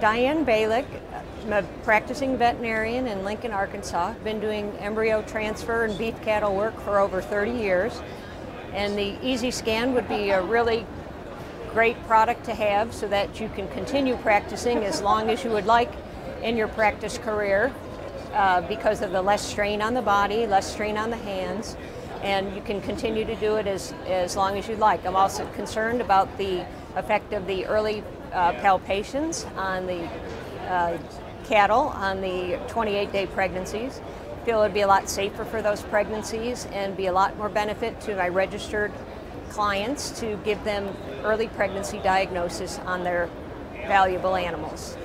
Diane Balich. I'm a practicing veterinarian in Lincoln, Arkansas. Been doing embryo transfer and beef cattle work for over 30 years. And the Easi-Scan would be a really great product to have so that you can continue practicing as long as you would like in your practice career uh, because of the less strain on the body, less strain on the hands, and you can continue to do it as, as long as you like. I'm also concerned about the effect of the early uh, palpations on the uh, cattle on the 28 day pregnancies. I feel it would be a lot safer for those pregnancies and be a lot more benefit to my registered clients to give them early pregnancy diagnosis on their valuable animals.